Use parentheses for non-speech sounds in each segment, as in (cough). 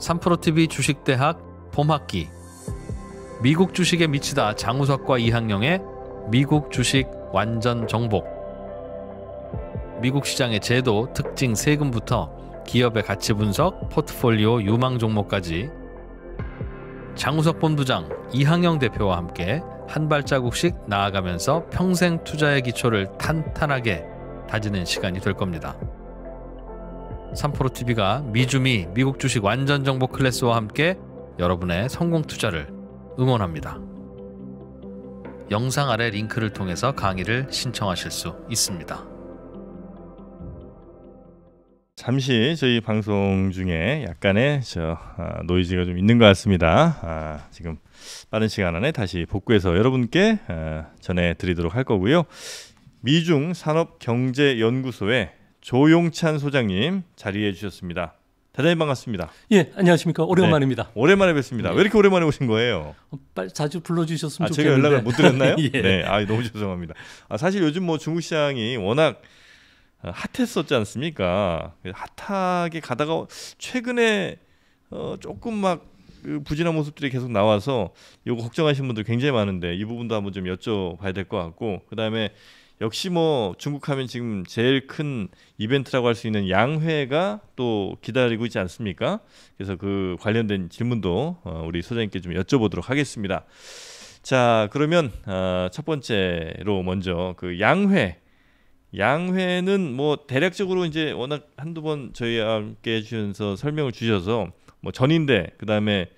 3프로TV 주식대학 봄학기. 미국 주식에 미치다 장우석과 이항영의 미국 주식 완전 정복. 미국 시장의 제도, 특징, 세금부터 기업의 가치 분석, 포트폴리오, 유망 종목까지. 장우석 본부장, 이항영 대표와 함께 한 발자국씩 나아가면서 평생 투자의 기초를 탄탄하게 다지는 시간이 될 겁니다. 3프로TV가 미주미 미국 주식 완전 정보 클래스와 함께 여러분의 성공 투자를 응원합니다. 영상 아래 링크를 통해서 강의를 신청하실 수 있습니다. 잠시 저희 방송 중에 약간의 저 아, 노이즈가 좀 있는 것 같습니다. 아, 지금 빠른 시간 안에 다시 복구해서 여러분께 아, 전해드리도록 할 거고요. 미중 산업경제연구소의 조용찬 소장님 자리해 주셨습니다. 대단히 반갑습니다. 예, 안녕하십니까. 오랜만입니다. 네, 오랜만에 뵙습니다. 예. 왜 이렇게 오랜만에 오신 거예요? 어, 빨리 자주 불러주셨으면 아, 좋겠는데. 제가 연락을 못 드렸나요? (laughs) 예. 네, 아 너무 죄송합니다. 아, 사실 요즘 뭐 중국 시장이 워낙 핫했었지 않습니까? 핫하게 가다가 최근에 어, 조금 막그 부진한 모습들이 계속 나와서 이거 걱정하시는 분들 굉장히 많은데 이 부분도 한번 좀 여쭤봐야 될 것 같고 그 다음에 역시 뭐 중국 하면 지금 제일 큰 이벤트라고 할 수 있는 양회가 또 기다리고 있지 않습니까? 그래서 그 관련된 질문도 어, 우리 소장님께 좀 여쭤보도록 하겠습니다. 자 그러면 어, 첫 번째로 먼저 그 양회 양회는 뭐 대략적으로 이제 워낙 한두 번 저희와 함께 해주셔서 설명을 주셔서 뭐 전인대 그다음에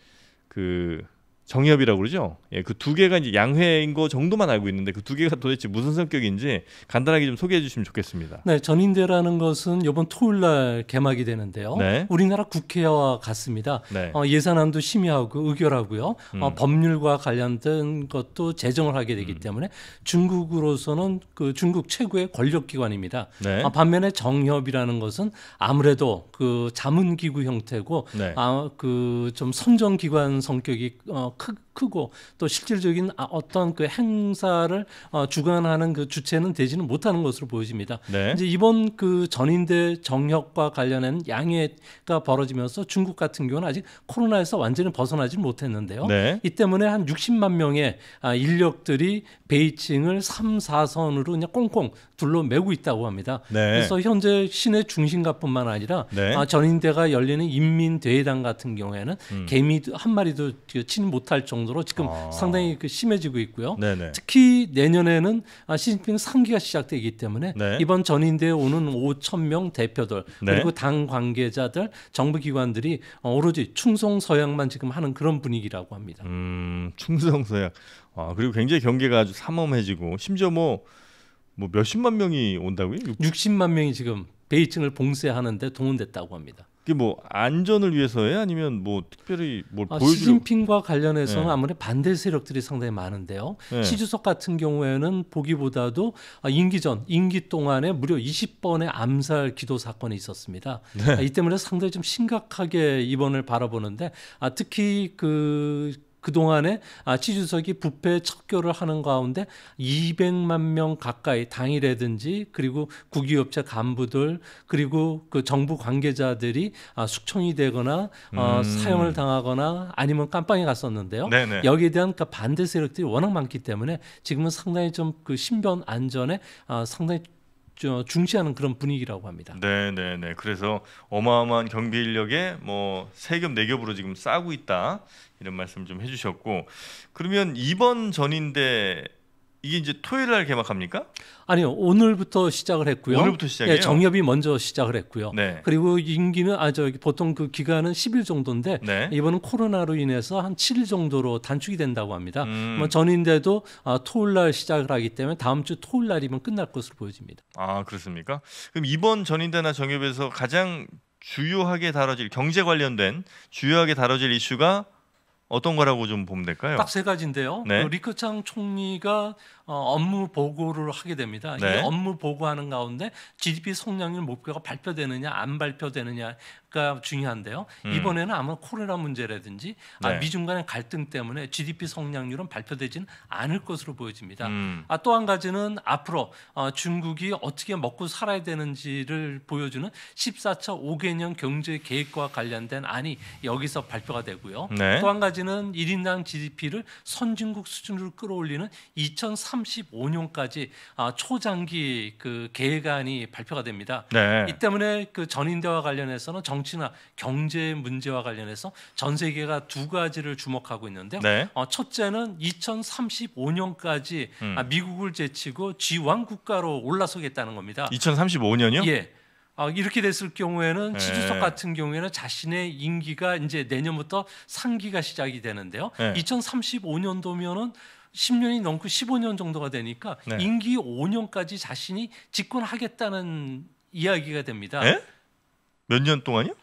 그 정협이라고 그러죠. 예, 그 두 개가 이제 양회인 거 정도만 알고 있는데 그 두 개가 도대체 무슨 성격인지 간단하게 좀 소개해 주시면 좋겠습니다. 네, 전인대라는 것은 이번 토요일 날 개막이 되는데요. 네. 우리나라 국회와 같습니다. 네. 어, 예산안도 심의하고 의결하고요. 음. 어, 법률과 관련된 것도 제정을 하게 되기 음. 때문에 중국으로서는 그 중국 최고의 권력 기관입니다. 네. 어, 반면에 정협이라는 것은 아무래도 그 자문 기구 형태고 네. 아, 그 좀 선정 기관 성격이 어, 크, 크고 또 실질적인 아, 어떤 그 행사를 어, 주관하는 그 주체는 되지는 못하는 것으로 보여집니다. 네. 이제 이번 그 전인대 정협과 관련한 양해가 벌어지면서 중국 같은 경우는 아직 코로나에서 완전히 벗어나지 못했는데요. 네. 이 때문에 한 60만 명의 아, 인력들이 베이징을 3, 4선으로 그냥 꽁꽁 둘러매고 있다고 합니다. 네. 그래서 현재 시내 중심가뿐만 아니라 네. 아, 전인대가 열리는 인민대회당 같은 경우에는 음. 개미 한 마리도 그친 못할 정도 로 지금 아. 상당히 그 심해지고 있고요. 네네. 특히 내년에는 아, 시진핑 3기가 시작되기 때문에 네. 이번 전인대에 오는 5천 명 대표들 네. 그리고 당 관계자들 정부 기관들이 어, 오로지 충성 서약만 지금 하는 그런 분위기라고 합니다. 음, 충성 서약. 아, 그리고 굉장히 경계가 아주 삼엄해지고 심지어 뭐, 뭐 몇십만 명이 온다고요? 60만 명이 지금 베이징을 봉쇄하는데 동원됐다고 합니다. 그게 뭐 안전을 위해서예요? 아니면 뭐 특별히 뭘 아, 보여주려고? 시진핑과 관련해서는 네. 아무래도 반대 세력들이 상당히 많은데요. 네. 시 주석 같은 경우에는 보기보다도 아, 임기 전 임기 동안에 무려 20번의 암살 기도 사건이 있었습니다. 네. 아, 이 때문에 상당히 좀 심각하게 이번을 바라보는데 아, 특히 그 그동안에 아, 치 주석이 부패 척결을 하는 가운데 200만 명 가까이 당이라든지 그리고 국유업체 간부들 그리고 그 정부 관계자들이 아, 숙청이 되거나 어, 음. 사형을 당하거나 아니면 깜빵에 갔었는데요. 네네. 여기에 대한 그 반대 세력들이 워낙 많기 때문에 지금은 상당히 좀 그 신변 안전에 아, 상당히 저 중시하는 그런 분위기라고 합니다. 네 네 네. 그래서 어마어마한 경비 인력에 뭐 세겹 네겹으로 지금 싸고 있다 이런 말씀 좀 해주셨고 그러면 이번 전인데 이게 이제 토요일 날 개막합니까? 아니요 오늘부터 시작을 했고요. 오늘부터 시작이에요? 예, 정협이 먼저 시작을 했고요. 네. 그리고 임기는 아 저기 보통 그 기간은 10일 정도인데 네. 이번은 코로나로 인해서 한 7일 정도로 단축이 된다고 합니다. 음. 뭐 전인데도 아, 토요일 날 시작을 하기 때문에 다음 주 토요일 날이면 끝날 것으로 보여집니다. 아 그렇습니까? 그럼 이번 전인대나 정협에서 가장 주요하게 다뤄질 경제 관련된 주요하게 다뤄질 이슈가 어떤 거라고 좀 보면 될까요? 딱 세 가지인데요. 네. 그 리커창 총리가 어, 업무 보고를 하게 됩니다. 네. 이 업무 보고하는 가운데 GDP 성장률 목표가 발표되느냐 안 발표되느냐 가 중요한데요. 음. 이번에는 아마 코로나 문제라든지 아, 네. 미중 간의 갈등 때문에 GDP 성장률은 발표되지는 않을 것으로 보여집니다. 음. 아, 또 한 가지는 앞으로 어, 중국이 어떻게 먹고 살아야 되는지를 보여주는 14차 5개년 경제 계획과 관련된 안이 여기서 발표가 되고요. 네. 또한 가지는 1인당 GDP를 선진국 수준으로 끌어올리는 2035년까지 아, 초장기 그 계획안이 발표가 됩니다. 네. 이 때문에 그 전인대와 관련해서는 정 치나 경제 문제와 관련해서 전 세계가 두 가지를 주목하고 있는데요. 네. 어, 첫째는 2035년까지 음. 아, 미국을 제치고 G1 국가로 올라서겠다는 겁니다. 2035년이요? 예. 아, 이렇게 됐을 경우에는 네. 지주석 같은 경우에는 자신의 임기가 이제 내년부터 상기가 시작이 되는데요. 네. 2035년도면은 10년이 넘고 15년 정도가 되니까 네. 임기 5년까지 자신이 집권하겠다는 이야기가 됩니다. 예? 몇 년 동안이요?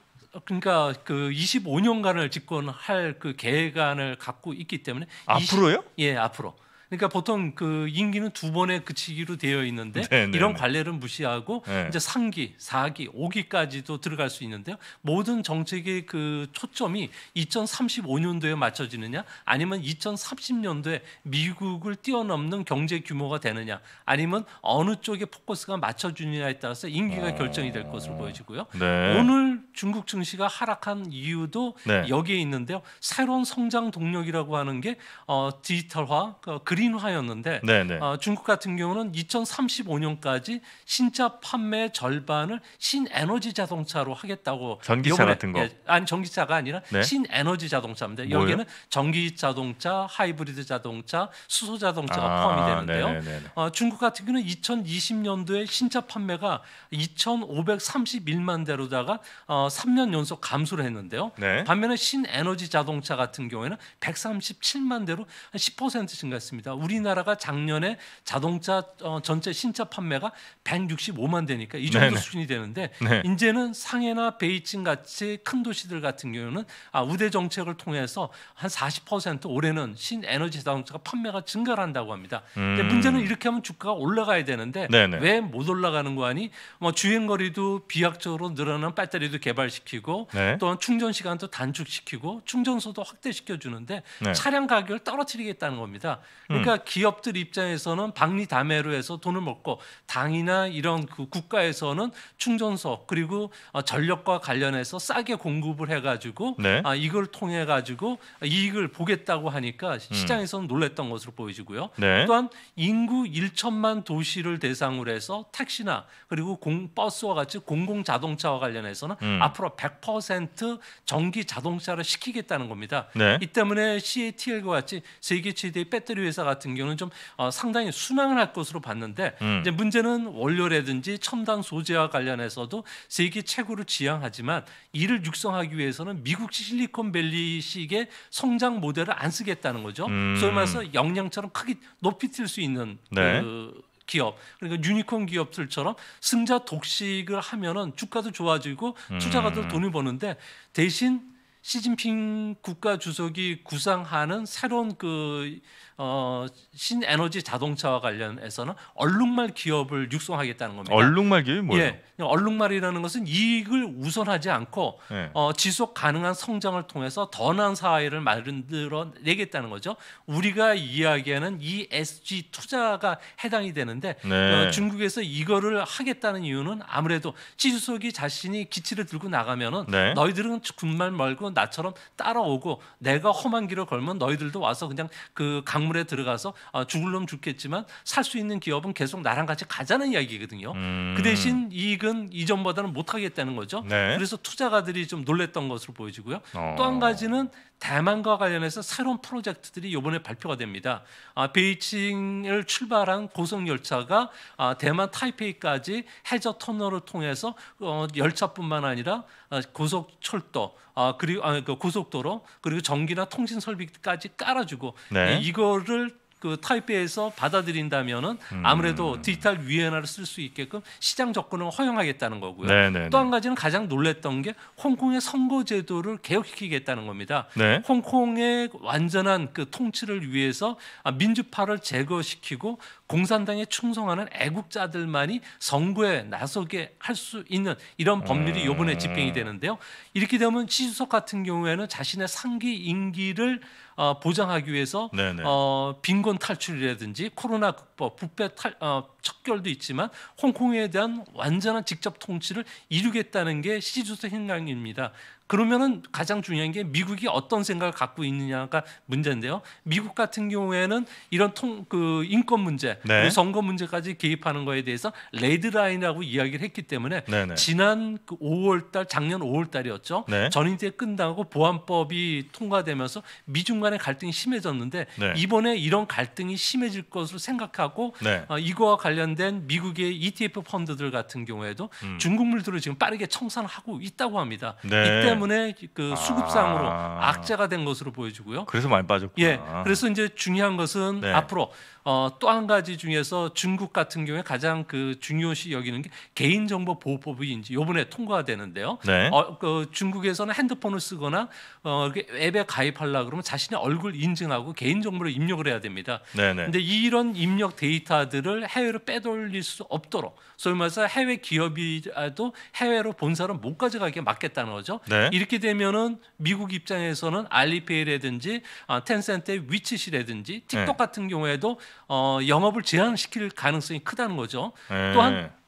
그러니까 그 25년간을 집권할 그 계획안을 갖고 있기 때문에 20 앞으로요? 예, 앞으로. 그러니까 보통 그 임기는 두 번에 그치기로 되어 있는데 네, 네, 이런 네. 관례를 무시하고 네. 이제 3기, 4기, 5기까지도 들어갈 수 있는데요. 모든 정책의 그 초점이 2035년도에 맞춰지느냐 아니면 2030년도에 미국을 뛰어넘는 경제 규모가 되느냐 아니면 어느 쪽에 포커스가 맞춰주느냐에 따라서 임기가 어. 결정이 될 것으로 보여지고요. 네. 오늘 중국 증시가 하락한 이유도 네. 여기에 있는데요. 새로운 성장 동력이라고 하는 게 어, 디지털화, 그 그린화였는데 네, 네. 어, 중국 같은 경우는 2035년까지 신차 판매 절반을 신에너지 자동차로 하겠다고 전기차 같은 거? 아니 전기차가 아니라 네. 신에너지 자동차입니다. 뭐예요? 여기는 전기 자동차, 하이브리드 자동차, 수소 자동차가 아, 포함이 되는데요. 어, 중국 같은 경우는 2020년도에 신차 판매가 2,531만 대로다가 어, 3년 연속 감소를 했는데요. 네. 반면에 신에너지 자동차 같은 경우에는 137만 대로 10% 증가했습니다. 우리나라가 작년에 자동차 어, 전체 신차 판매가 165만 대니까 이 정도 네네. 수준이 되는데 네. 이제는 상해나 베이징 같이 큰 도시들 같은 경우는 아, 우대 정책을 통해서 한 40% 올해는 신에너지 자동차가 판매가 증가를 한다고 합니다. 근데 음. 문제는 이렇게 하면 주가가 올라가야 되는데. 왜 못 올라가는 거 아니? 뭐 주행 거리도 비약적으로 늘어난 배터리도 개발시키고 네. 또한 충전 시간도 단축시키고 충전소도 확대시켜 주는데 네. 음. 차량 가격을 떨어뜨리겠다는 겁니다. 그러니까 기업들 입장에서는 박리 다매로 해서 돈을 먹고 당이나 이런 그 국가에서는 충전소 그리고 어, 전력과 관련해서 싸게 공급을 해가지고 네. 아, 이걸 통해 가지고 이익을 보겠다고 하니까 시장에서는 놀랬던 것으로 보여지고요. 음. 네. 또한 인구 1천만 도시를 대상으로 해서 택시나 그리고 공 버스와 같이 공공 자동차와 관련해서는 음. 앞으로 100% 전기 자동차를 시키겠다는 겁니다. 네. 이 때문에 CATL과 같이 세계 최대의 배터리 회사 같은 경우는 좀 어, 상당히 순항을 할 것으로 봤는데 음. 이제 문제는 원료라든지 첨단 소재와 관련해서도 세계 최고를 지향하지만 이를 육성하기 위해서는 미국 실리콘밸리식의 성장 모델을 안 쓰겠다는 거죠. 음. 소위 말해서 역량처럼 크게 높이 튈 수 있는 네. 그 기업 그러니까 유니콘 기업들처럼 승자 독식을 하면은 주가도 좋아지고 투자가들 음. 돈을 버는데 대신 시진핑 국가 주석이 구상하는 새로운 그 어, 신에너지 자동차와 관련해서는 얼룩말 기업을 육성하겠다는 겁니다. 얼룩말 기업이 뭐예요? 예, 얼룩말이라는 것은 이익을 우선하지 않고 네. 어, 지속 가능한 성장을 통해서 더 나은 사회를 만들어 내겠다는 거죠. 우리가 이야기하는 ESG 투자가 해당이 되는데 네. 어, 중국에서 이거를 하겠다는 이유는 아무래도 지주석이 자신이 기치를 들고 나가면은 네. 너희들은 군말 말고 나처럼 따라오고 내가 험한 길을 걸면 너희들도 와서 그냥 그 강물에 들어가서 어, 죽을 놈 죽겠지만 살 수 있는 기업은 계속 나랑 같이 가자는 이야기거든요. 음. 그 대신 이익은 이전보다는 못 하겠다는 거죠. 네. 그래서 투자가들이 좀 놀랬던 것으로 보여지고요. 어. 또한 가지는 대만과 관련해서 새로운 프로젝트들이 이번에 발표가 됩니다. 아, 베이징을 출발한 고속 열차가 아, 대만 타이페이까지 해저 터널을 통해서 어, 열차뿐만 아니라 아, 고속 철도 아, 그리 고 아, 그 고속도로 그리고 전기나 통신 설비까지 깔아주고 네. 이- 이거를 그 타이페이에서 받아들인다면은 음. 아무래도 디지털 위안화를 쓸 수 있게끔 시장 접근을 허용하겠다는 거고요. 네, 네. 또한 가지는 가장 놀랬던 게 홍콩의 선거 제도를 개혁시키겠다는 겁니다. 네. 홍콩의 완전한 그 통치를 위해서 아, 민주파를 제거시키고 공산당에 충성하는 애국자들만이 선거에 나서게 할 수 있는 이런 법률이 음. 이번에 집행이 되는데요. 이렇게 되면 시주석 같은 경우에는 자신의 상기 임기를 어, 보장하기 위해서 네, 네. 어, 빈곤 탈출이라든지 코로나 극복, 부패 탈, 어, 척결도 있지만 홍콩에 대한 완전한 직접 통치를 이루겠다는 게 시주석 행각입니다. 그러면은 가장 중요한 게 미국이 어떤 생각을 갖고 있느냐가 문제인데요. 미국 같은 경우에는 이런 통 그 인권 문제, 네. 선거 문제까지 개입하는 거에 대해서 레드라인이라고 이야기를 했기 때문에 네, 네. 지난 그 5월달 작년 5월달이었죠. 네. 전인대 끝나고 보안법이 통과되면서 미중 간의 갈등이 심해졌는데 네. 이번에 이런 갈등이 심해질 것으로 생각하고 네. 어, 이거와 관련 된 미국의 ETF 펀드들 같은 경우에도 음. 중국 물들을 지금 빠르게 청산하고 있다고 합니다. 네. 이 때문에 그 수급상으로 아. 악재가 된 것으로 보여지고요. 그래서 많이 빠졌구나. 예, 그래서 이제 중요한 것은 네. 앞으로 어, 또 한 가지 중에서 중국 같은 경우에 가장 그 중요시 여기는 게 개인정보 보호법이 이제 이번에 통과가 되는데요. 네. 어, 그 중국에서는 핸드폰을 쓰거나 어, 앱에 가입하려 그러면 자신의 얼굴 인증하고 개인정보를 입력을 해야 됩니다. 네, 네. 근데 이런 입력 데이터들을 해외로 빼돌릴 수 없도록 소위 말해서 해외 기업이라도 해외로 본사를 못 가져가게 막겠다는 거죠. 네. 이렇게 되면은 미국 입장에서는 알리페이라든지 아, 텐센트의 위치시라든지 틱톡 네. 같은 경우에도 어, 영업을 제한시킬 가능성이 크다는 거죠. 네. 또한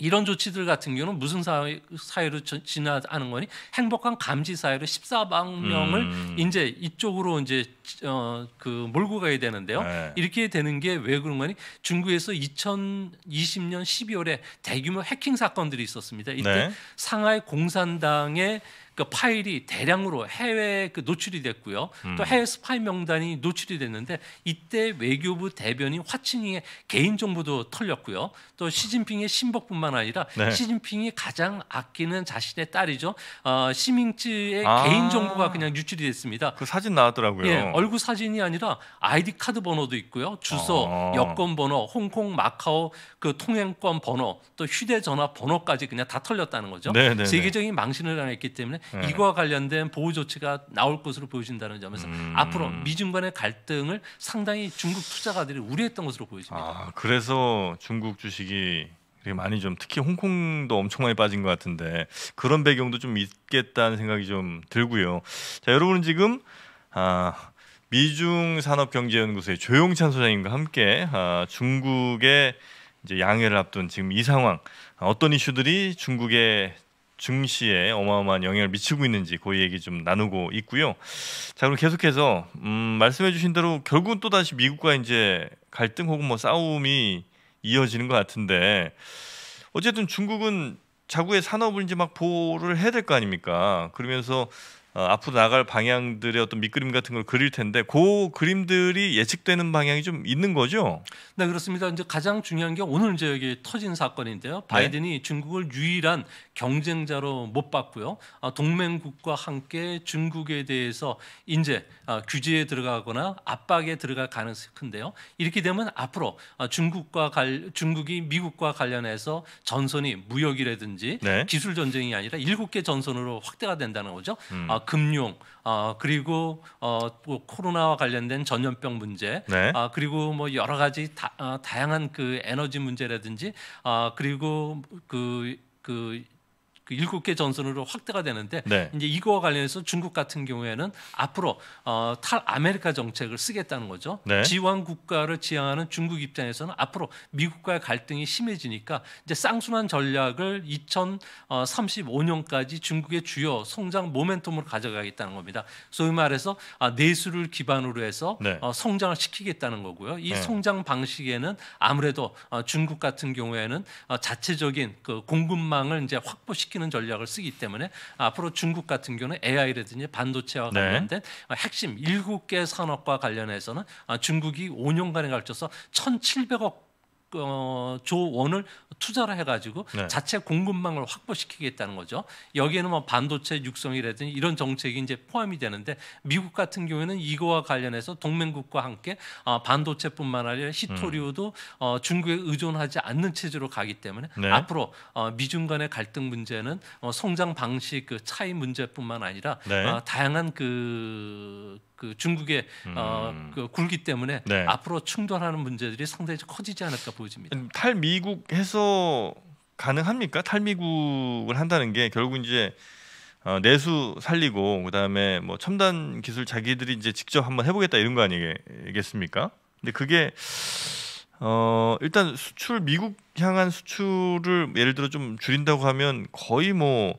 이런 조치들 같은 경우는 무슨 사회, 사회로 저- 진화하는 거니 행복한 감지 사회로 14만 명을 음. 이제 이쪽으로 이제 어, 그 몰고 가야 되는데요. 네. 이렇게 되는 게 왜 그런 거니? 중국에서 2020년 12월에 대규모 해킹 사건들이 있었습니다. 이때 네. 상하이 공산당의 그 파일이 대량으로 해외에 그 노출이 됐고요. 음. 또 해외 스파이 명단이 노출이 됐는데 이때 외교부 대변인 화춘잉의 개인 정보도 털렸고요. 또 시진핑의 심복뿐만 아니라 네. 시진핑이 가장 아끼는 자신의 딸이죠. 어, 시밍쩌의 아. 개인 정보가 그냥 유출이 됐습니다. 그 사진 나왔더라고요. 예, 얼굴 사진이 아니라 아이디 카드 번호도 있고요. 주소, 어. 여권 번호, 홍콩, 마카오 그 통행권 번호, 또 휴대전화 번호까지 그냥 다 털렸다는 거죠. 네, 네, 네. 세계적인 망신을 당했기 때문에 네. 이거와 관련된 보호 조치가 나올 것으로 보여진다는 점에서 음. 앞으로 미중 간의 갈등을 상당히 중국 투자가들이 우려했던 것으로 보여집니다. 아, 그래서 중국 주식이 많이 좀 특히 홍콩도 엄청 많이 빠진 것 같은데 그런 배경도 좀 있겠다는 생각이 좀 들고요. 자, 여러분은 지금 아, 미중 산업 경제 연구소의 조용찬 소장님과 함께 아, 중국의 이제 양해를 앞둔 지금 이 상황 아, 어떤 이슈들이 중국의 증시에 어마어마한 영향을 미치고 있는지 그 얘기 좀 나누고 있고요. 자 그럼 계속해서 음, 말씀해주신 대로 결국은 또 다시 미국과 이제 갈등 혹은 뭐 싸움이 이어지는 것 같은데 어쨌든 중국은 자국의 산업을 이제 막 보호를 해야 될 거 아닙니까? 그러면서 어, 앞으로 나갈 방향들의 어떤 밑그림 같은 걸 그릴 텐데 그 그림들이 예측되는 방향이 좀 있는 거죠. 네 그렇습니다. 이제 가장 중요한 게 오늘 이제 여기 터진 사건인데요. 바이든이 중국을 유일한 경쟁자로 못 봤고요. 아, 동맹국과 함께 중국에 대해서 이제 아, 규제에 들어가거나 압박에 들어갈 가능성이 큰데요. 이렇게 되면 앞으로 아, 중국과 갈, 중국이 미국과 관련해서 전선이 무역이라든지 네. 기술 전쟁이 아니라 일곱 개 전선으로 확대가 된다는 거죠. 음. 아, 금융, 아, 그리고 어, 또 코로나와 관련된 전염병 문제, 네. 아, 그리고 뭐 여러 가지 다, 아, 다양한 그 에너지 문제라든지, 아, 그리고 그 그 그 일곱 개 전선으로 확대가 되는데 네. 이제 이거와 관련해서 중국 같은 경우에는 앞으로 어, 탈 아메리카 정책을 쓰겠다는 거죠. 네. 지원 국가를 지향하는 중국 입장에서는 앞으로 미국과의 갈등이 심해지니까 이제 쌍순환 전략을 2035년까지 중국의 주요 성장 모멘텀으로 가져가겠다는 겁니다. 소위 말해서 아, 내수를 기반으로 해서 네. 어, 성장을 시키겠다는 거고요. 이 네. 성장 방식에는 아무래도 어, 중국 같은 경우에는 어, 자체적인 그 공급망을 이제 확보시키는 전략을 쓰기 때문에 앞으로 중국 같은 경우는 AI라든지 반도체와 네. 관련된 어, 핵심 7개 산업과 관련해서는 어, 중국이 5년간에 걸쳐서 1,700억 어, 조 원을 투자를 해가지고 네. 자체 공급망을 확보시키겠다는 거죠. 여기에는 뭐 반도체 육성이라든지 이런 정책이 이제 포함이 되는데 미국 같은 경우에는 이거와 관련해서 동맹국과 함께 어, 반도체뿐만 아니라 히토리오도 어, 중국에 의존하지 않는 체제로 가기 때문에 네. 앞으로 어, 미중 간의 갈등 문제는 어, 성장 방식 그 차이 문제뿐만 아니라 네. 어, 다양한 그, 그 중국의 어, 음. 그 굴기 때문에 네. 앞으로 충돌하는 문제들이 상당히 좀 커지지 않을까 보여집니다. 탈미국 해서 가능합니까? 탈미국을 한다는 게 결국 이제 어, 내수 살리고 그다음에 뭐 첨단 기술 자기들이 이제 직접 한번 해보겠다 이런 거 아니겠습니까? 근데 그게 어 일단 수출 미국 향한 수출을 예를 들어 좀 줄인다고 하면 거의 뭐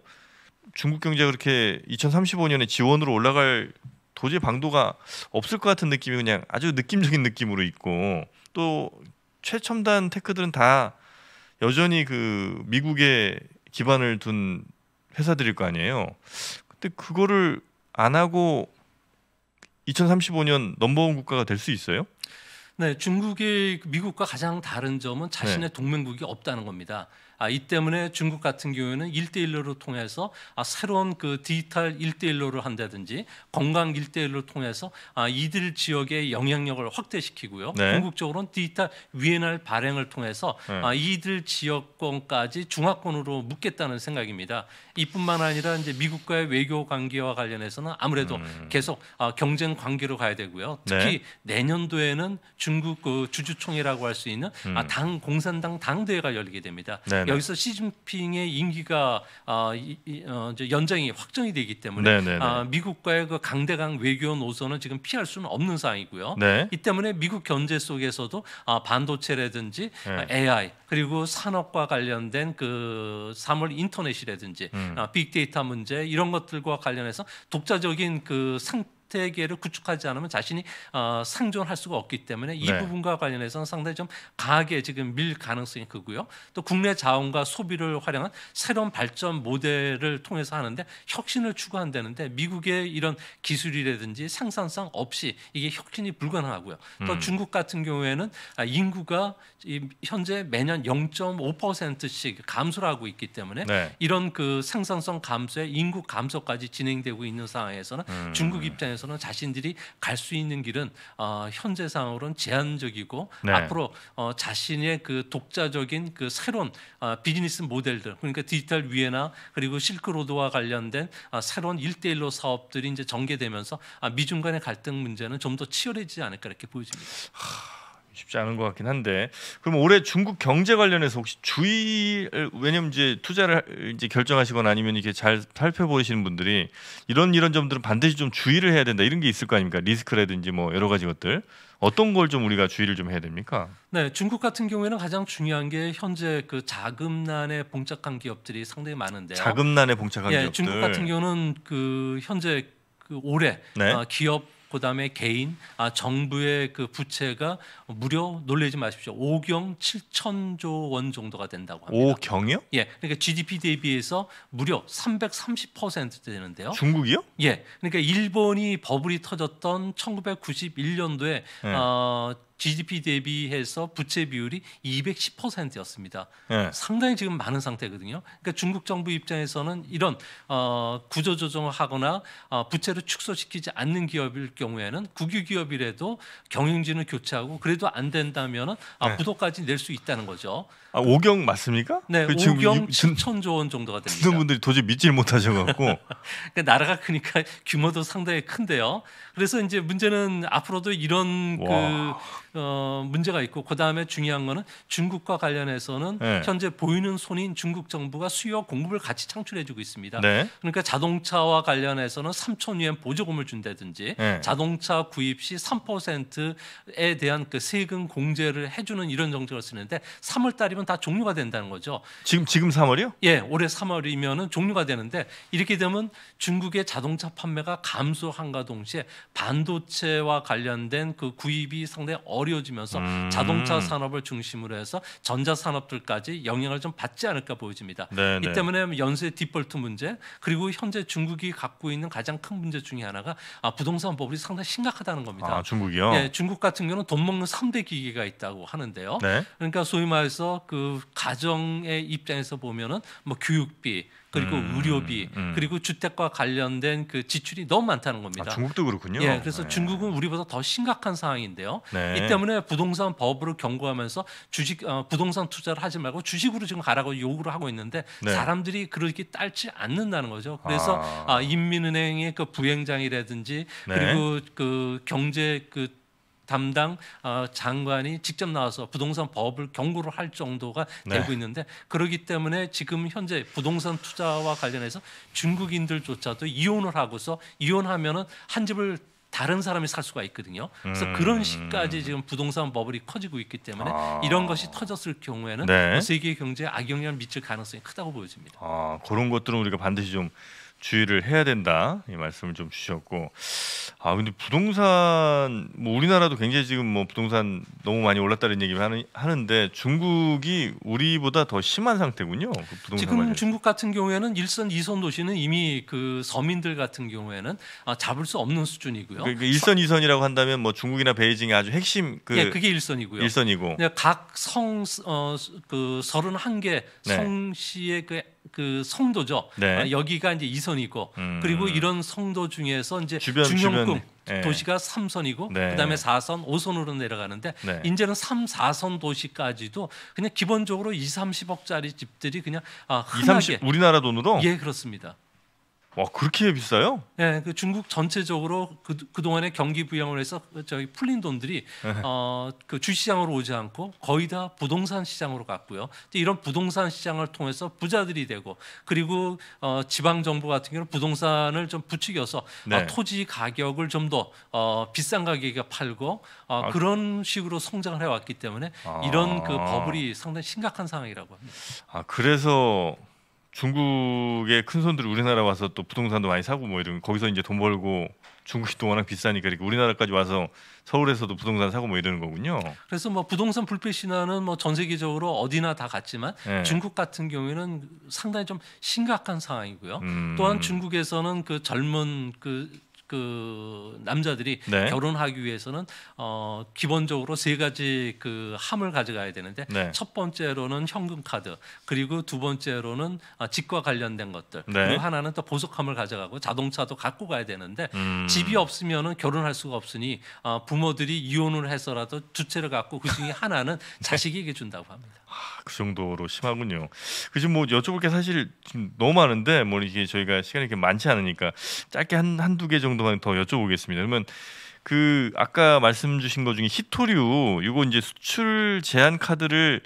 중국 경제가 그렇게 2035년에 지원으로 올라갈 도저히 방도가 없을 것 같은 느낌이 그냥 아주 느낌적인 느낌으로 있고 또 최첨단 테크들은 다 여전히 그 미국에 기반을 둔 회사들일 거 아니에요. 근데 그거를 안 하고 2035년 넘버원 국가가 될 수 있어요? 네, 중국이 미국과 가장 다른 점은 자신의 네. 동맹국이 없다는 겁니다. 아, 이 때문에 중국 같은 경우에는 일대일로를 통해서 아, 새로운 그 디지털 일대일로를 한다든지 건강 일대일로를 통해서 아, 이들 지역의 영향력을 확대시키고요. 네. 궁극적으로는 디지털 위엔할 발행을 통해서 네. 아, 이들 지역권까지 중화권으로 묶겠다는 생각입니다. 이뿐만 아니라 이제 미국과의 외교 관계와 관련해서는 아무래도 음. 계속 아, 경쟁 관계로 가야 되고요. 네. 특히 내년도에는 중국 그 주주총회라고 할 수 있는 음. 아, 당 공산당 당대회가 열리게 됩니다. 네네. 여기서 시진핑의 임기가 아, 이, 이, 어, 연장이 확정이 되기 때문에. 아, 미국과의 그 강대강 외교 노선은 지금 피할 수는 없는 상황이고요. 네. 이 때문에 미국 경제 속에서도 아, 반도체라든지 네. 아, AI 그리고 산업과 관련된 그 사물 인터넷이라든지 음. 아, 빅데이터 문제 이런 것들과 관련해서 독자적인 그 생태계를 구축하지 않으면 자신이 어, 생존할 수가 없기 때문에 이 네. 부분과 관련해서는 상당히 좀 강하게 지금 밀 가능성이 크고요. 또 국내 자원과 소비를 활용한 새로운 발전 모델을 통해서 하는데 혁신을 추구한다는데 미국의 이런 기술이라든지 생산성 없이 이게 혁신이 불가능하고요. 또 음. 중국 같은 경우에는 아, 인구가 이 현재 매년 0.5%씩 감소를 하고 있기 때문에 네. 이런 그 생산성 감소에 인구 감소까지 진행되고 있는 상황에서는 음. 중국 입장에서 는 자신들이 갈 수 있는 길은 어, 현재 상황으로는 제한적이고 네. 앞으로 어, 자신의 그 독자적인 그 새로운 어, 비즈니스 모델들 그러니까 디지털 위에나 그리고 실크로드와 관련된 아, 새로운 일대일로 사업들이 이제 전개되면서 아, 미중 간의 갈등 문제는 좀 더 치열해지지 않을까 이렇게 보여집니다. 쉽지 않은 것 같긴 한데 그럼 올해 중국 경제 관련해서 혹시 주의를 왜냐면 이제 투자를 이제 결정하시거나 아니면 이렇게 잘 살펴보시는 분들이 이런 이런 점들은 반드시 좀 주의를 해야 된다 이런 게 있을 거 아닙니까 리스크라든지 뭐 여러 가지 것들 어떤 걸 좀 우리가 주의를 좀 해야 됩니까? 네, 중국 같은 경우에는 가장 중요한 게 현재 그 자금난에 봉착한 기업들이 상당히 많은데요. 자금난에 봉착한 예, 기업들 중국 같은 경우는 그 현재 그 올해 네. 어, 기업 그다음에 개인, 아, 정부의 그 부채가 무려 놀라지 마십시오. 5경 7천조 원 정도가 된다고 합니다. 오경이요? 예, 그러니까 GDP 대비해서 무려 330% 되는데요. 중국이요? 예, 그러니까 일본이 버블이 터졌던 1991년도에 네. 어, GDP 대비해서 부채 비율이 210%였습니다. 예. 상당히 지금 많은 상태거든요. 그러니까 중국 정부 입장에서는 이런 어, 구조 조정을 하거나 어, 부채를 축소시키지 않는 기업일 경우에는 국유 기업이라도 경영진을 교체하고 그래도 안 된다면은 아, 네. 부도까지 낼 수 있다는 거죠. 아 오경 맞습니까? 네, 그 지금 5경 이- 듣- 7천조 원 정도가 듣는 됩니다. 분들이 도저히 믿질 못하셔 갖고 (laughs) 그러니까 나라가 크니까 규모도 상당히 큰데요. 그래서 이제 문제는 앞으로도 이런 와. 그 어, 문제가 있고 그 다음에 중요한 거는 중국과 관련해서는 네. 현재 보이는 손인 중국 정부가 수요와 공급을 같이 창출해주고 있습니다. 네. 그러니까 자동차와 관련해서는 3천 위엔 보조금을 준다든지 네. 자동차 구입 시 3%에 대한 그 세금 공제를 해주는 이런 정책을 쓰는데 3월 달이면 다 종료가 된다는 거죠. 지금 지금 3월이요? 예, 올해 3월이면은 종료가 되는데 이렇게 되면 중국의 자동차 판매가 감소한과 동시에 반도체와 관련된 그 구입이 상당히 어려워지면서 음. 자동차 산업을 중심으로 해서 전자 산업들까지 영향을 좀 받지 않을까 보여집니다. 네, 이 네. 때문에 연쇄 디폴트 문제 그리고 현재 중국이 갖고 있는 가장 큰 문제 중에 하나가 아, 부동산 버블이 상당히 심각하다는 겁니다. 아, 중국이요? 예, 중국 같은 경우는 돈 먹는 3대 기계가 있다고 하는데요. 네. 그러니까 소위 말해서 그 가정의 입장에서 보면은 뭐 교육비 그리고 음, 의료비 음. 그리고 주택과 관련된 그 지출이 너무 많다는 겁니다. 아, 중국도 그렇군요. 예, 그래서 네. 중국은 우리보다 더 심각한 상황인데요. 네. 이 때문에 부동산 법으로 경고하면서 주식 어, 부동산 투자를 하지 말고 주식으로 지금 가라고 요구를 하고 있는데 네. 사람들이 그렇게 딸지 않는다는 거죠. 그래서 아. 아, 인민은행의 그 부행장이라든지 네. 그리고 그 경제 그 담당 어, 장관이 직접 나와서 부동산 법을 경고를 할 정도가 네. 되고 있는데 그렇기 때문에 지금 현재 부동산 투자와 관련해서 중국인들조차도 이혼을 하고서 이혼하면은 한 집을 다른 사람이 살 수가 있거든요. 그래서 음. 그런 식까지 지금 부동산 버블이 커지고 있기 때문에 아. 이런 것이 터졌을 경우에는 네. 세계 경제에 악영향을 미칠 가능성이 크다고 보여집니다. 아, 그런 것들은 우리가 반드시 좀 주의를 해야 된다 이 말씀을 좀 주셨고 아 근데 부동산 뭐 우리나라도 굉장히 지금 뭐 부동산 너무 많이 올랐다는 얘기를 하는, 하는 데 중국이 우리보다 더 심한 상태군요 그 지금 관련 중국 같은 경우에는 일선, 이선 도시는 이미 그 서민들 같은 경우에는 아, 잡을 수 없는 수준이고요. 그, 그 일선 이선이라고 한다면 뭐 중국이나 베이징의 아주 핵심 그 예, 그게 일선이고요. 일선이고 각성그 31개 네. 성시의 그, 그 성도죠. 네. 아, 여기가 이제 이선이고 음. 그리고 이런 성도 중에서 이제 주변, 중형급 주변, 예. 도시가 3선이고 네. 그다음에 4선, 5선으로 내려가는데 네. 이제는 3, 4선 도시까지도 그냥 기본적으로 2, 30억짜리 집들이 그냥 아, 2, 흔하게 30 우리나라 돈으로 예, 그렇습니다. 와 그렇게 비싸요? 예, 그 중국 전체적으로 그, 그 동안에 경기 부양을 해서 저기 풀린 돈들이 네. 어, 그 주시장으로 오지 않고 거의 다 부동산 시장으로 갔고요. 또 이런 부동산 시장을 통해서 부자들이 되고 그리고 어, 지방 정부 같은 경우는 부동산을 좀 부추겨서 네. 어, 토지 가격을 좀더 어, 비싼 가격에 팔고 어, 아. 그런 식으로 성장을 해왔기 때문에 아. 이런 그 버블이 상당히 심각한 상황이라고 합니다. 아 그래서 중국의 큰 손들이 우리나라 와서 또 부동산도 많이 사고 뭐 이런 거기서 이제 돈 벌고 중국이 또 워낙 비싸니까 이렇게 우리나라까지 와서 서울에서도 부동산 사고 뭐 이러는 거군요. 그래서 뭐 부동산 불패 신화는 뭐 전 세계적으로 어디나 다 같지만 네. 중국 같은 경우에는 상당히 좀 심각한 상황이고요. 음. 또한 중국에서는 그 젊은 그 그 남자들이 네. 결혼하기 위해서는 어 기본적으로 세 가지 그 함을 가져가야 되는데 네. 첫 번째로는 현금 카드 그리고 두 번째로는 아, 집과 관련된 것들 네. 그리고 하나는 또 보석함을 가져가고 자동차도 갖고 가야 되는데 음. 집이 없으면은 결혼할 수가 없으니 어, 부모들이 이혼을 해서라도 두 채를 갖고 그 중에 하나는 자식에게 준다고 합니다. 아, 그 정도로 심하군요. 그 지금 뭐 여쭤볼 게 사실 지금 너무 많은데 뭐 이게 저희가 시간이 이렇게 많지 않으니까 짧게 한 한두 개 정도만 더 여쭤보겠습니다. 그러면 그 아까 말씀 주신 것 중에 히토류 이거 이제 수출 제한 카드를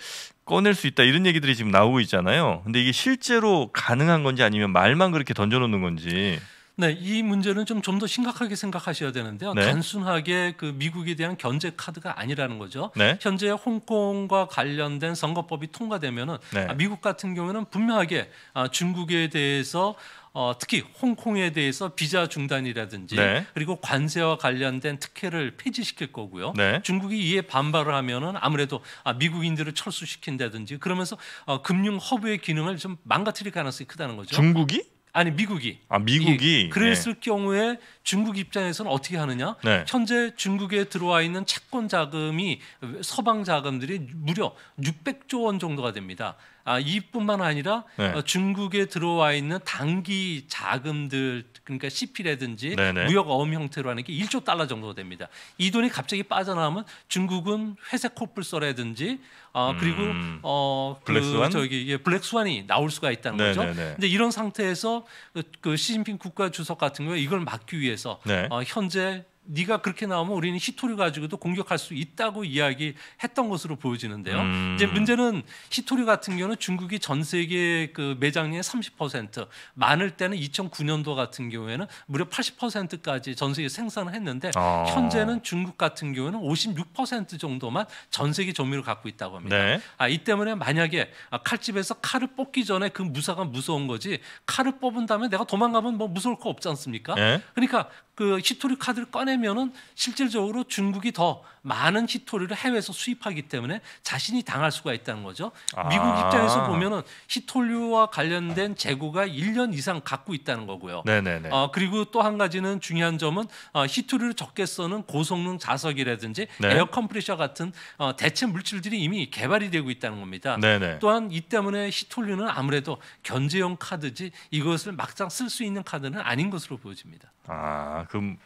꺼낼 수 있다 이런 얘기들이 지금 나오고 있잖아요. 근데 이게 실제로 가능한 건지 아니면 말만 그렇게 던져놓는 건지. 네, 이 문제는 좀 좀 더 심각하게 생각하셔야 되는데요. 네. 단순하게 그 미국에 대한 견제 카드가 아니라는 거죠. 네. 현재 홍콩과 관련된 선거법이 통과되면은 네. 아, 미국 같은 경우는 분명하게 아, 중국에 대해서 어, 특히 홍콩에 대해서 비자 중단이라든지 네. 그리고 관세와 관련된 특혜를 폐지시킬 거고요. 네. 중국이 이에 반발을 하면은 아무래도 아, 미국인들을 철수시킨다든지 그러면서 어, 금융 허브의 기능을 좀 망가뜨릴 가능성이 크다는 거죠. 중국이? 아니 미국이 아 미국이. 이- 그랬을 경우에 중국 입장에서는 어떻게 하느냐? 네. 현재 중국에 들어와 있는 채권 자금이 서방 자금들이 무려 600조 원 정도가 됩니다. 아, 이뿐만 아니라 네. 어, 중국에 들어와 있는 단기 자금들 그러니까 CP라든지 네네. 무역 어음 형태로 하는 게 1조 달러 정도 됩니다. 이 돈이 갑자기 빠져나오면 중국은 회색 코뿔소라든지 어, 그리고 음. 어, 그 블랙스완? 저기 예, 블랙스완이 나올 수가 있다는 거죠. 네네네. 근데 이런 상태에서 그, 그 시진핑 국가 주석 같은 경우에 이걸 막기 위해서 네. 어, 현재 네가 그렇게 나오면 우리는 히토리 가지고도 공격할 수 있다고 이야기했던 것으로 보여지는데요. 음. 이제 문제는 히토리 같은 경우는 중국이 전 세계 그 매장량의 30% 많을 때는 2009년도 같은 경우에는 무려 80%까지 전 세계 생산을 했는데 아. 현재는 중국 같은 경우는 56% 정도만 전 세계 점유를 갖고 있다고 합니다. 네. 아, 이 때문에 만약에 아, 칼집에서 칼을 뽑기 전에 그 무사가 무서운 거지 칼을 뽑은 다음에 내가 도망가면 뭐 무서울 거 없지 않습니까? 네. 그러니까 그 희토류 카드를 꺼내면은 실질적으로 중국이 더 많은 희토류를 해외에서 수입하기 때문에 자신이 당할 수가 있다는 거죠. 아. 미국 입장에서 보면은 희토류와 관련된 재고가 1년 이상 갖고 있다는 거고요. 네네네. 어, 그리고 또 한 가지는 중요한 점은 어, 희토류를 적게 쓰는 고성능 자석이라든지 네. 에어 컴프레셔 같은 어, 대체 물질들이 이미 개발이 되고 있다는 겁니다. 네네. 또한 이 때문에 희토류는 아무래도 견제용 카드지 이것을 막상 쓸 수 있는 카드는 아닌 것으로 보여집니다. 아 그럼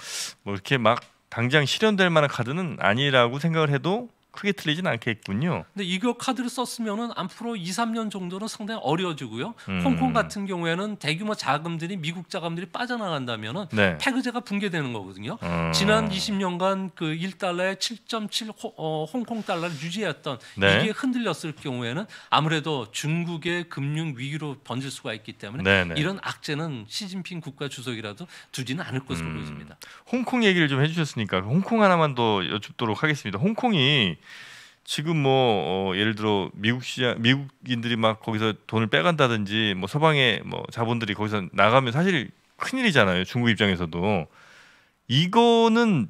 뭐 이렇게 막 당장 실현될 만한 카드는 아니라고 생각을 해도 크게 틀리진 않겠군요. 근데 이거 카드를 썼으면은 앞으로 2, 3년 정도는 상당히 어려워지고요. 음. 홍콩 같은 경우에는 대규모 자금들이 미국 자금들이 빠져나간다면은 네. 패그제가 붕괴되는 거거든요. 어. 지난 20년간 그 1달러에 7.7 호, 어, 홍콩 달러를 유지했던 네. 이게 흔들렸을 경우에는 아무래도 중국의 금융 위기로 번질 수가 있기 때문에 네네. 이런 악재는 시진핑 국가 주석이라도 두지는 않을 것으로 음. 보여집니다. 홍콩 얘기를 좀 해주셨으니까 홍콩 하나만 더 여쭙도록 하겠습니다. 홍콩이 지금 뭐 어, 예를 들어 미국 시장 미국인들이 막 거기서 돈을 빼간다든지 뭐 서방의 뭐 자본들이 거기서 나가면 사실 큰일이잖아요. 중국 입장에서도 이거는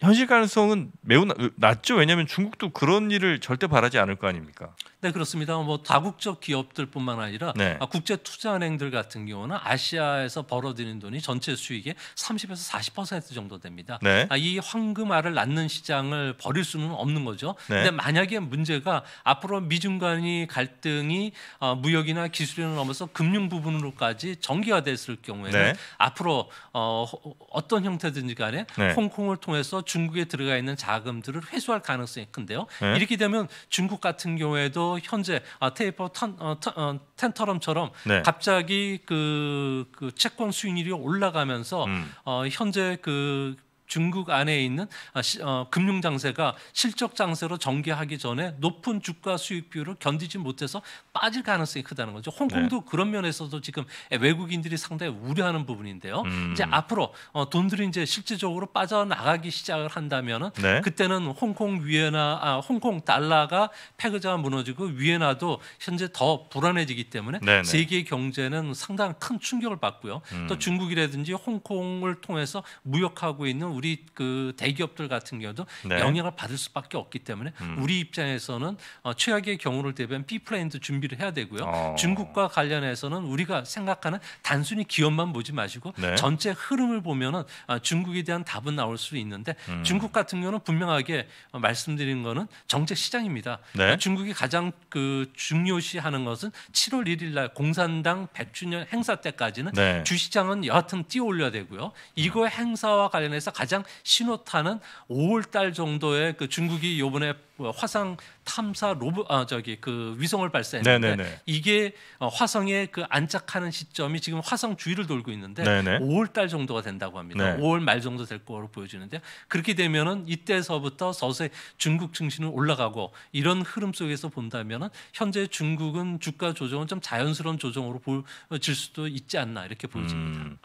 현실 가능성은 매우 나- 낮죠. 왜냐하면 중국도 그런 일을 절대 바라지 않을 거 아닙니까? 네 그렇습니다. 뭐 다국적 기업들뿐만 아니라 네. 아, 국제 투자은행들 같은 경우는 아시아에서 벌어들이는 돈이 전체 수익의 30에서 40% 정도 됩니다. 네. 아, 이 황금알을 낳는 시장을 버릴 수는 없는 거죠. 네. 근데 만약에 문제가 앞으로 미중 간의 갈등이 어, 무역이나 기술을 넘어서 금융 부분으로까지 전개화됐을 경우에는 네. 앞으로 어, 어떤 형태든지 간에 네. 홍콩을 통해서 중국에 들어가 있는 자금들을 회수할 가능성이 큰데요. 네. 이렇게 되면 중국 같은 경우에도 현재 아, 테이퍼 탄, 어, 타- 어, 텐터럼처럼 네. 갑자기 그, 그 채권 수익률이 올라가면서 음. 어, 현재 그 중국 안에 있는 아, 시- 어, 금융 장세가 실적 장세로 전개하기 전에 높은 주가 수익 비율을 견디지 못해서 빠질 가능성이 크다는 거죠. 홍콩도 네. 그런 면에서도 지금 외국인들이 상당히 우려하는 부분인데요. 음. 이제 앞으로 어, 돈들이 이제 실질적으로 빠져나가기 시작을 한다면은 네. 그때는 홍콩 위에나 아, 홍콩 달러가 패그자가 무너지고 위에나도 현재 더 불안해지기 때문에 네네. 세계 경제는 상당히 큰 충격을 받고요. 음. 또 중국이라든지 홍콩을 통해서 무역하고 있는 우리 그 대기업들 같은 경우도 네. 영향을 받을 수밖에 없기 때문에 음. 우리 입장에서는 어, 최악의 경우를 대비한 B 플랜도 준비를 해야 되고요. 어. 중국과 관련해서는 우리가 생각하는 단순히 기업만 보지 마시고 네. 전체 흐름을 보면은 아, 중국에 대한 답은 나올 수 있는데 음. 중국 같은 경우는 분명하게 어, 말씀드린 거는 정책 시장입니다. 네. 아, 중국이 가장 그 중요시하는 것은 7월 1일 날 공산당 100주년 행사 때까지는 네. 주시장은 여하튼 띄워올려야 되고요. 이거 행사와 관련해서 가장 신호탄은 5월 달 정도에 그 중국이 요번에 화상 탐사 로봇 아 저기 그 위성을 발사했는데 네네네. 이게 어, 화성에 그 안착하는 시점이 지금 화성 주위를 돌고 있는데 네네. 5월 달 정도가 된다고 합니다. 네. 5월 말 정도 될 거로 보여지는데 그렇게 되면은 이때서부터 서서히 중국 증시는 올라가고 이런 흐름 속에서 본다면은 현재 중국은 주가 조정은 좀 자연스러운 조정으로 보여질 수도 있지 않나 이렇게 보여집니다. 음,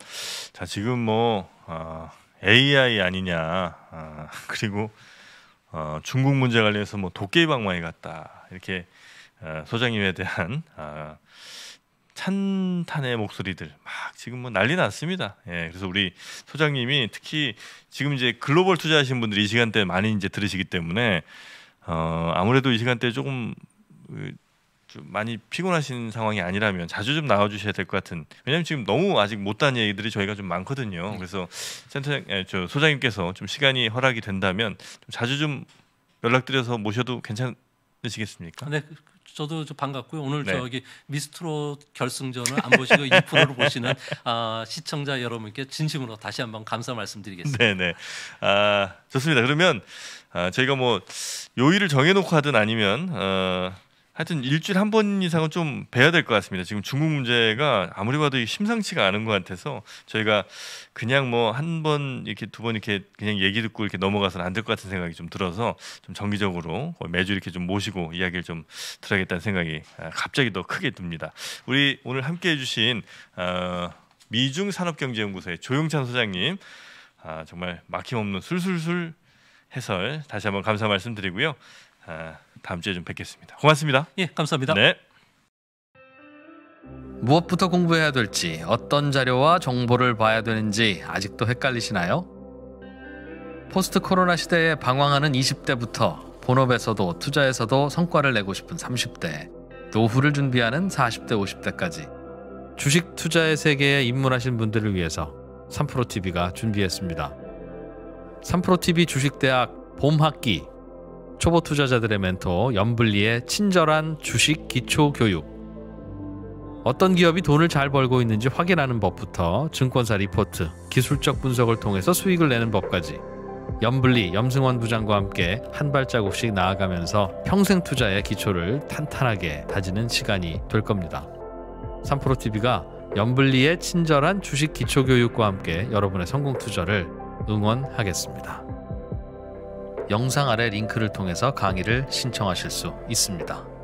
자 지금 뭐 아, AI 아니냐. 아, (laughs) 그리고 어, 중국 문제 관련해서 뭐 도깨비 방망이 같다. 이렇게 어, 소장님에 대한 아, 찬탄의 목소리들. 막 지금 뭐 난리 났습니다. 예, 그래서 우리 소장님이 특히 지금 이제 글로벌 투자하신 분들이 이 시간대 많이 이제 들으시기 때문에 어, 아무래도 이 시간대 조금 그, 좀 많이 피곤하신 상황이 아니라면 자주 좀 나와주셔야 될 것 같은 왜냐하면 지금 너무 아직 못한 얘기들이 저희가 좀 많거든요. 그래서 센터 예, 저 소장님께서 좀 시간이 허락이 된다면 좀 자주 좀 연락드려서 모셔도 괜찮으시겠습니까? 네, 저도 좀 반갑고요. 오늘 네. 저기 미스트로 결승전을 안 보시고 2%를 보시는 아, 시청자 여러분께 진심으로 다시 한번 감사 말씀드리겠습니다. 네네. 아 좋습니다. 그러면 아, 저희가 뭐 요일을 정해놓고 하든 아니면 어, 하여튼 일주일 한 번 이상은 좀 뵈야 될 것 같습니다. 지금 중국 문제가 아무리 봐도 심상치가 않은 것 같아서 저희가 그냥 뭐 한 번 이렇게 두 번 이렇게 그냥 얘기 듣고 이렇게 넘어가서는 안 될 것 같은 생각이 좀 들어서 좀 정기적으로 매주 이렇게 좀 모시고 이야기를 좀 들어야겠다는 생각이 아, 갑자기 더 크게 듭니다. 우리 오늘 함께 해주신 어, 미중 산업경제연구소의 조용찬 소장님 아, 정말 막힘없는 술술술 해설 다시 한번 감사 말씀드리고요. 아, 다음 주에 좀 뵙겠습니다. 고맙습니다. 예, 감사합니다. 네. 무엇부터 공부해야 될지, 어떤 자료와 정보를 봐야 되는지 아직도 헷갈리시나요? 포스트 코로나 시대에 방황하는 20대부터 본업에서도 투자에서도 성과를 내고 싶은 30대, 노후를 준비하는 40대, 50대까지 주식 투자의 세계에 입문하신 분들을 위해서 3프로TV가 준비했습니다. 3프로TV 주식대학 봄학기 초보 투자자들의 멘토 연블리의 친절한 주식 기초 교육 어떤 기업이 돈을 잘 벌고 있는지 확인하는 법부터 증권사 리포트, 기술적 분석을 통해서 수익을 내는 법까지 염블리, 염승원 부장과 함께 한 발자국씩 나아가면서 평생 투자의 기초를 탄탄하게 다지는 시간이 될 겁니다. 3프로TV가 염블리의 친절한 주식 기초 교육과 함께 여러분의 성공 투자를 응원하겠습니다. 영상 아래 링크를 통해서 강의를 신청하실 수 있습니다.